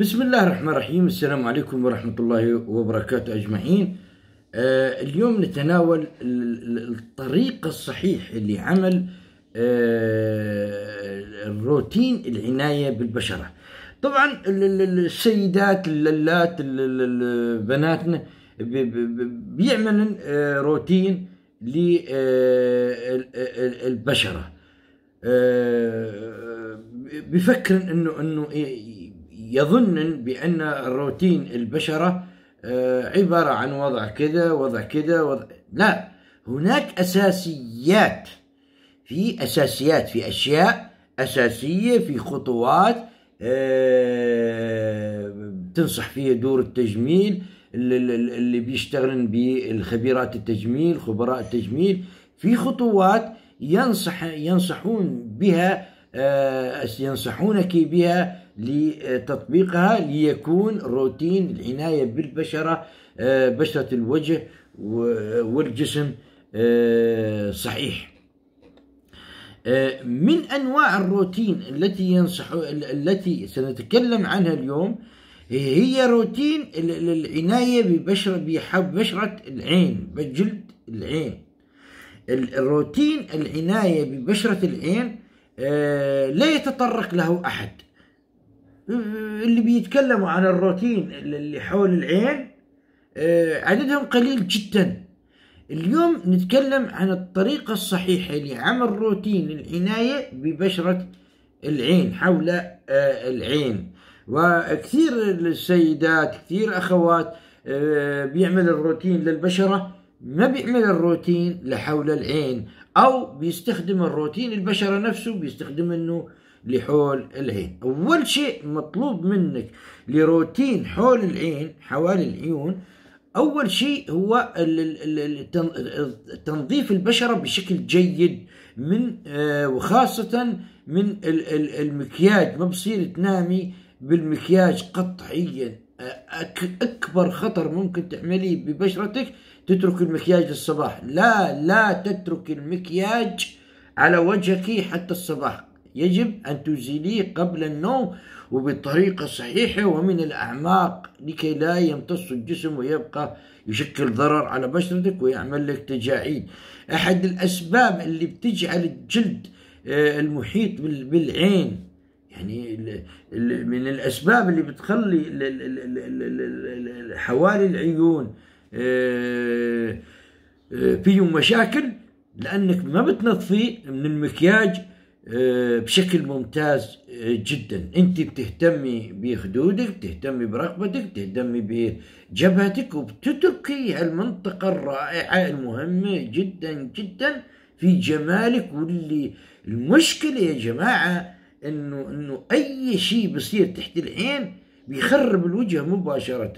بسم الله الرحمن الرحيم. السلام عليكم ورحمة الله وبركاته أجمعين. آه اليوم نتناول ال- ال- الطريقة الصحيح لعمل آه الروتين العناية بالبشرة. طبعا ال- ال- ال- السيدات اللالات ال- ال- ال- بناتنا بي- بي- بي- بيعملن آه روتين للبشرة آه، بفكر انه إنه يظن بأن الروتين البشرة آه، عبارة عن وضع كذا وضع كذا وضع لا هناك أساسيات في أساسيات في أشياء أساسية في خطوات آه، تنصح فيها دور التجميل اللي بيشتغلن بالخبيرات التجميل خبراء التجميل في خطوات ينصح ينصحون بها آه، ينصحونك بها لتطبيقها ليكون روتين العناية بالبشرة آه، بشرة الوجه والجسم آه، صحيح. آه، من أنواع الروتين التي ينصح التي سنتكلم عنها اليوم هي روتين ال- ال- العناية ببشره بحب بشرة العين بجلد العين. ال- الروتين العناية ببشرة العين لا يتطرق له أحد. اللي بيتكلموا عن الروتين اللي حول العين آه، عددهم قليل جدا. اليوم نتكلم عن الطريقة الصحيحة لعمل روتين العناية ببشرة العين حول آه، العين. وكثير السيدات كثير أخوات آه، بيعمل الروتين للبشرة ما بيعمل الروتين لحول العين. أو بيستخدم الروتين البشرة نفسه بيستخدم إنه لحول العين. أول شيء مطلوب منك لروتين حول العين حوالي العيون أول شيء هو تنظيف البشرة بشكل جيد من آه، وخاصة من ال- ال- المكياج. ما بصير تنامي بالمكياج قطعيا آه، أك- أكبر خطر ممكن تعمليه ببشرتك تترك المكياج للصباح. لا لا تترك المكياج على وجهك حتى الصباح. يجب أن تزيليه قبل النوم وبطريقة صحيحة ومن الأعماق لكي لا يمتص الجسم ويبقى يشكل ضرر على بشرتك ويعمل لك تجاعيد أحد الأسباب اللي بتجعل الجلد آه، المحيط بال- بالعين يعني من الأسباب اللي بتخلي ال- ال- ال- ال- ال- ال- ال- حوالي العيون آه، آه، فيهم مشاكل لانك ما بتنظفيه من المكياج آه، بشكل ممتاز آه، جدا. أنت بتهتمي بخدودك بتهتمي برقبتك بتهتمي بجبهتك وبتتركي المنطقة الرائعة المهمة جدا جدا في جمالك. واللي المشكلة يا جماعة إنه إنه أي شيء بصير تحت العين بيخرب الوجه مباشرة.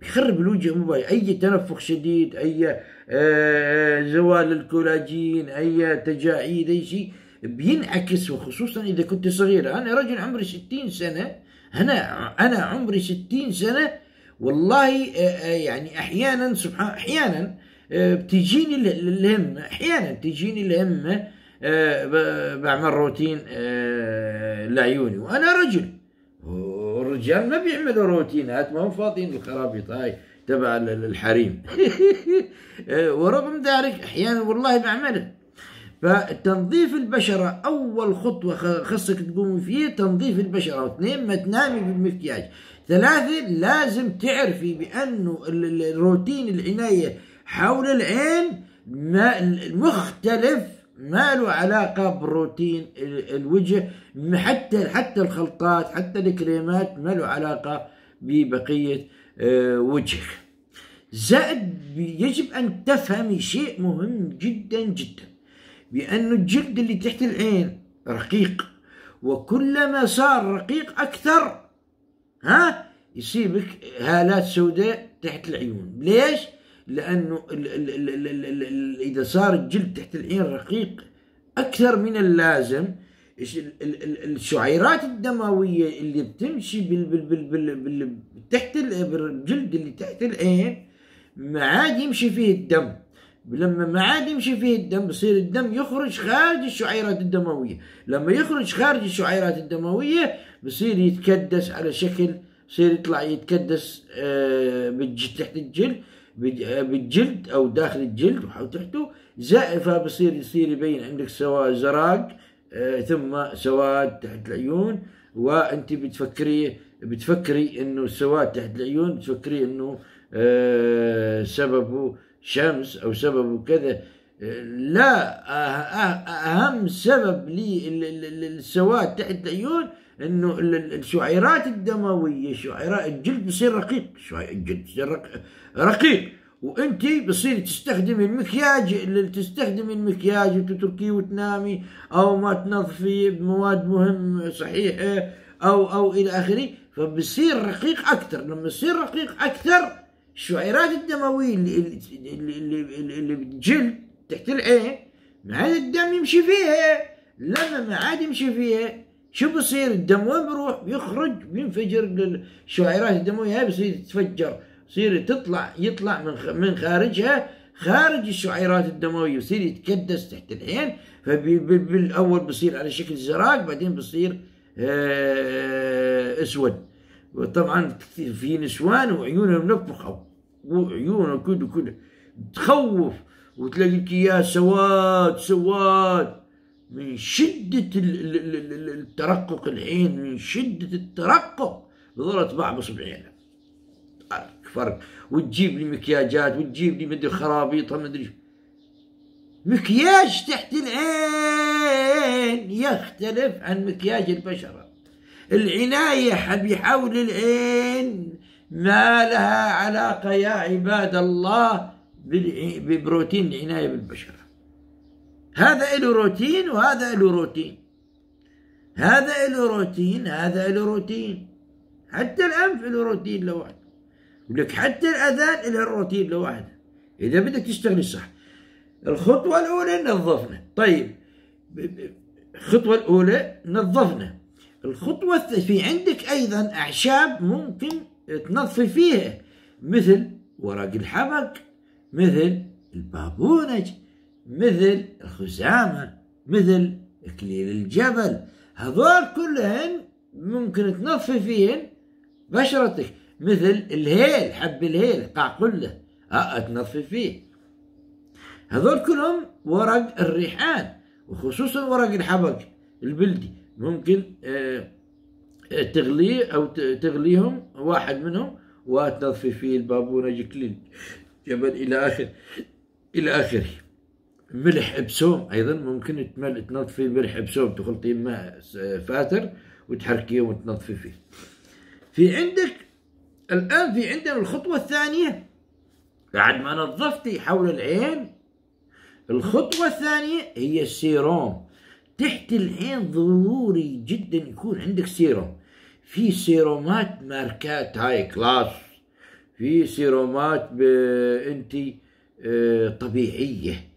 بيخرب الوجه مباشرة. أي تنفخ شديد أي آه، زوال الكولاجين أي تجاعيد أي شيء بينعكس وخصوصا إذا كنت صغير. أنا رجل عمري 60 سنة. أنا أنا عمري 60 سنة. والله آه، آه، يعني أحيانا سبحان أحيانا آه، بتجيني ال- الهمه أحيانا تجيني الهمه بعمل روتين لعيوني. وأنا رجل. والرجال ما بيعملوا روتينات ما هم فاضيين الخرابيط هاي تبع ال- ال- الحريم ورغم ذلك أحيانا والله بعملها فتنظيف البشرة أول خطوة خصك تقومي فيها تنظيف البشرة. واثنين ما تنامي بالمكياج. ثلاثة لازم تعرفي بأنه ال- ال- الروتين العناية حول العين ما مختلف ما له علاقة بروتين ال- الوجه حتى حتى الخلطات حتى الكريمات ما له علاقة ببقية آه، وجهك. زائد يجب أن تفهمي شيء مهم جدا جدا. بأن الجلد اللي تحت العين رقيق وكلما صار رقيق أكثر ها يصيبك هالات سوداء تحت العيون ليش؟ لأنه ال ال ال ال ال ال ال إذا صار الجلد تحت العين رقيق أكثر من اللازم الشعيرات الدموية اللي بتمشي بال بال بال بال بال تحت ال- بالجلد اللي تحت العين ما عاد يمشي فيه الدم لما ما عاد يمشي فيه الدم بصير الدم يخرج خارج الشعيرات الدموية. لما يخرج خارج الشعيرات الدموية بصير يتكدس على شكل يصير يطلع يتكدس آه، تحت الجلد آه، بالجلد أو داخل الجلد وتحته زائد فبصير يصير يبين عندك سواء زراق آه، ثم سواد تحت العيون. وأنت بتفكري بتفكري إنه السواد تحت العيون بتفكري إنه سببه شمس أو سببه كذا لا أه- أه- أهم سبب للسواد تحت العيون إنه ال- ال- الشعيرات الدموية شعيرات الجلد بصير رقيق الجلد بصير رق- رقيق. وأنت بصير تستخدمي المكياج اللي تستخدمي المكياج وتتركيه وتنامي أو ما تنظفي بمواد مهم صحيحة أو أو إلى آخره فبصير رقيق أكثر. لما يصير رقيق أكثر الشعيرات الدموية اللي اللي اللي, اللي, بالجلد تحت العين ما عاد الدم يمشي فيها. لما ما عاد يمشي فيها. شو بصير؟ الدم وين بيروح بيخرج بينفجر. الشعيرات الدموية هاي بصير تتفجر يصير تطلع يطلع من من خارجها خارج الشعيرات الدموية يصير يتكدس تحت العين. فبالاول بصير على شكل زراق بعدين بصير آه، أسود. وطبعا كثير في نسوان وعيونهم منفخه وعيونهم كده كده تخوف لك اياه سواد سواد. من شدة ال- ال- ال- ال- الترقق العين من شدة الترقق بظلت بعبص بعينه فرق وتجيب لي مكياجات وتجيب لي مدري خرابيط مدري. مكياج تحت العين يختلف عن مكياج البشرة. العناية حبي حول العين ما لها علاقة يا عباد الله ببروتين العناية بالبشرة. هذا له روتين وهذا له روتين. هذا له روتين هذا له روتين. حتى الأنف له روتين لوحده. ولك حتى الأذان له روتين لوحده. إذا بدك تشتغلي صح. الخطوة الأولى نظفنا. طيب الخطوة الأولى نظفنا. الخطوة في عندك أيضا أعشاب ممكن تنظفي فيها مثل ورق الحبق مثل البابونج مثل الخزامة مثل إكليل الجبل. هذول كلهن ممكن تنظفي فيهن بشرتك مثل الهيل حب الهيل قاقله آه تنظفي فيه. هذول كلهم ورق الريحان وخصوصا ورق الحبق البلدي. ممكن آه، آه، تغليه أو تغليهم واحد منهم وتنظفي فيه البابونج كليل جبل إلى اخر إلى آخره. ملح بسوم أيضا ممكن تمل تنظفي ملح بسوم تخلطي ماء فاتر وتحركيه وتنظفي فيه. في عندك الآن في عندنا الخطوة الثانية. بعد ما نظفتي حول العين الخطوة الثانية هي السيروم. تحت العين ضروري جدا يكون عندك سيروم في سيرومات ماركات high class. في سيرومات. أنت آه، طبيعية.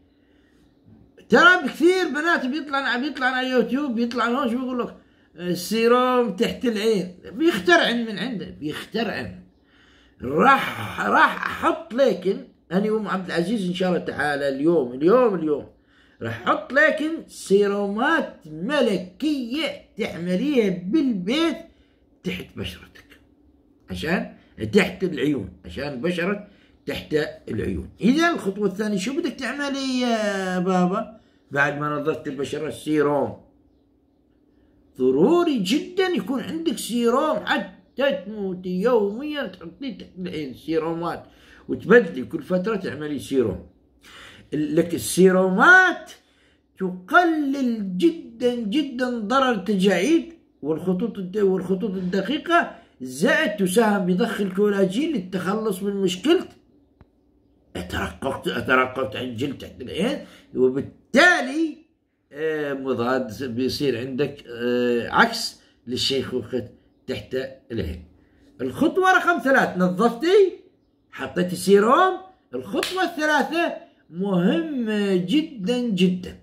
ترى بكثير بنات بيطلعن بيطلعن على يوتيوب بيطلعن هون شو بيقول لك؟ السيروم تحت العين بيخترعن من عنده بيخترعن راح راح أحط لكن أنا وام عبد العزيز إن شاء الله تعالى اليوم اليوم اليوم راح أحط لكن سيرومات ملكية تعمليها بالبيت تحت بشرتك. عشان تحت العيون عشان بشرة تحت العيون. إذا الخطوة الثانية شو بدك تعملي يا بابا؟ بعد ما نظفت البشرة السيروم. ضروري جدا يكون عندك سيروم حتى تموتي يوميا تحطيه تحت العين سيرومات. وتبدلي كل فترة تعملي سيروم. لك السيرومات تقلل جدا جدا ضرر التجاعيد والخطوط والخطوط الدقيقة زائد تساهم بضخ الكولاجين للتخلص من مشكلة. ترققت ترققت عن الجلد تحت العين وبالتالي آه، مضاد بيصير عندك آه، عكس للشيخوخة تحت العين الخطوة رقم ثلاث نظفتي حطيتي سيروم. الخطوة الثلاثة مهمة جدا جدا.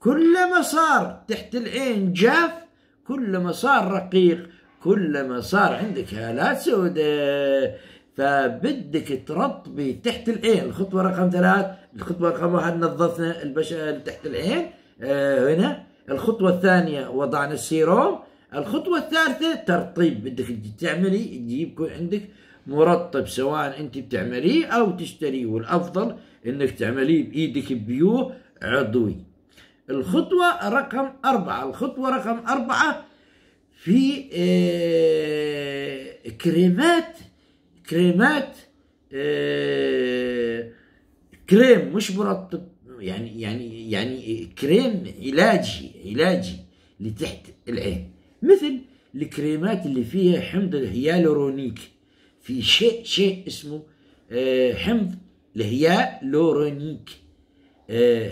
كلما صار تحت العين جاف كلما صار رقيق كلما صار عندك هالات سوداء. فبدك ترطبي تحت العين. الخطوة رقم ثلاث الخطوة رقم واحد نظفنا البشرة تحت العين. آه هنا. الخطوة الثانية وضعنا السيروم. الخطوة الثالثة ترطيب. بدك تعملي تجيب عندك مرطب سواء انت بتعمليه أو تشتريه. والأفضل إنك تعمليه بإيدك بيو عضوي. الخطوة رقم أربعة. الخطوة رقم أربعة في آه، كريمات كريمات آه، كريم مش مرطب يعني يعني يعني كريم علاجي علاجي لتحت العين. مثل الكريمات اللي فيها حمض الهيالورونيك. في شيء شيء اسمه آه، حمض الهيالورونيك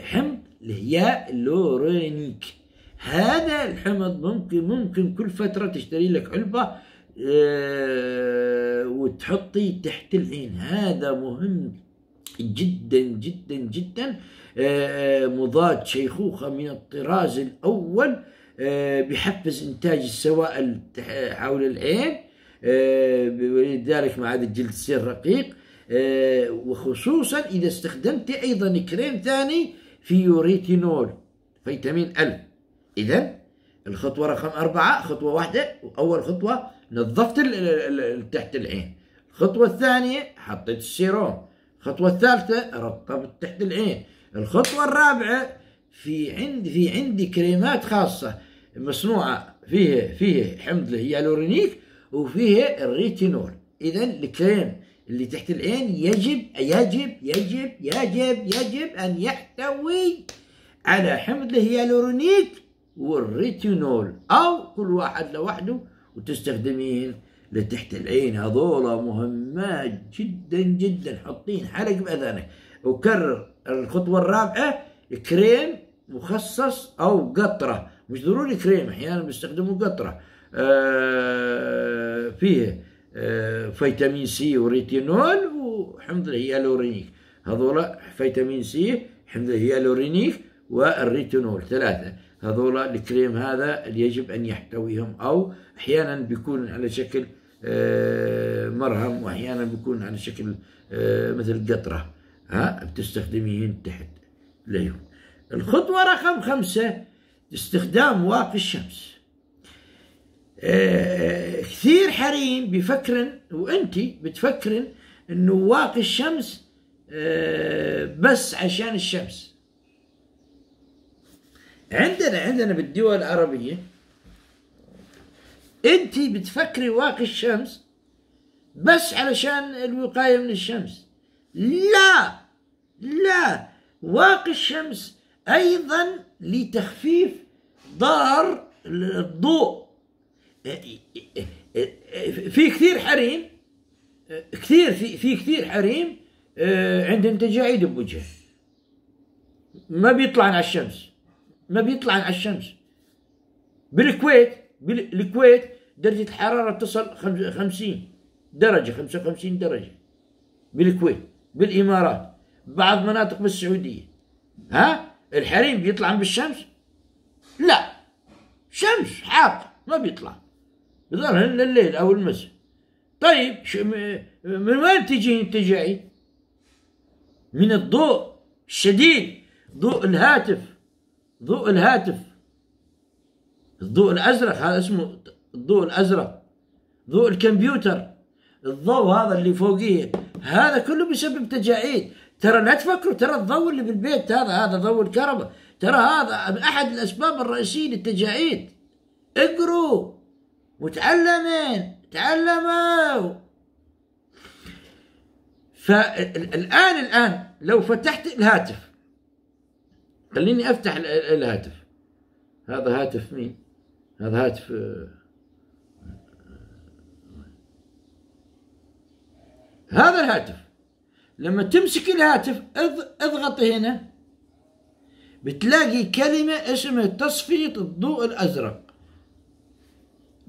حمض الهيالورونيك هذا الحمض ممكن ممكن كل فترة تشتري لك علبة آه، وتحطي تحت العين. هذا مهم جدا جدا جدا. آه، مضاد شيخوخة من الطراز الأول آه، بحفز إنتاج السوائل حول العين. ولذلك مع هذا الجلد يصير رقيق. وخصوصا إذا استخدمت أيضا كريم ثاني فيه ريتينول فيتامين ألف إذا الخطوة رقم أربعة خطوة واحدة أول خطوة نظفت تحت العين. الخطوة الثانية حطيت السيروم. الخطوة الثالثة رطبت تحت العين. الخطوة الرابعة في عندي في عندي كريمات خاصة مصنوعة فيها فيها حمض الهيالورونيك وفيها الريتينول. إذا الكريم اللي تحت العين يجب يجب يجب يجب يجب أن يحتوي على حمض الهيالورونيك والريتينول أو كل واحد لوحده وتستخدمين لتحت العين هذولا مهمات جدا جدا. حطين حلق بأذانك. وكرر الخطوة الرابعة كريم مخصص أو قطرة. مش ضروري كريم أحيانا بيستخدموا قطرة. آه فيه فيتامين سي وريتينول وحمض الهيالورونيك هذولا فيتامين سي حمض الهيالورونيك والريتينول ثلاثة. هذول الكريم هذا اللي يجب أن يحتويهم أو أحيانا بيكون على شكل آه، مرهم وأحيانا بيكون على شكل آه، مثل قطرة ها بتستخدمين تحت ليهم. الخطوة رقم خمسة استخدام واقي الشمس. آه، كثير حريم بفكرن وانت بتفكرن إنه واقي الشمس بس عشان الشمس. عندنا عندنا بالدول العربية انت بتفكري واقي الشمس بس علشان الوقاية من الشمس. لا لا واقي الشمس أيضا لتخفيف ضرر الضوء. في كثير حريم كثير في في كثير حريم عندهم تجاعيد بوجهه ما بيطلعن على الشمس. ما بيطلع على الشمس. بالكويت بالكويت درجة الحرارة تصل 50 درجة 55 درجة. بالكويت بالإمارات بعض مناطق بالسعودية. ها؟ الحريم بيطلع بالشمس؟ لا. شمس حاق ما بيطلع. إلا الليل أو المساء طيب من وين تجي التجاعيد من الضوء الشديد ضوء الهاتف ضوء الهاتف. الضوء الأزرق هذا اسمه الضوء الأزرق. ضوء الكمبيوتر. الضوء هذا اللي فوقيه. هذا كله بسبب تجاعيد. ترى لا تفكروا ترى الضوء اللي بالبيت هذا هذا ضوء الكهرباء. ترى هذا أحد الأسباب الرئيسية للتجاعيد. اقروا وتعلمين تعلموا. فالآن الآن لو فتحت الهاتف خليني أفتح الهاتف. هذا هاتف مين؟ هذا هاتف هذا الهاتف. لما تمسك الهاتف اضغط هنا بتلاقي كلمة اسمها تصفية الضوء الأزرق.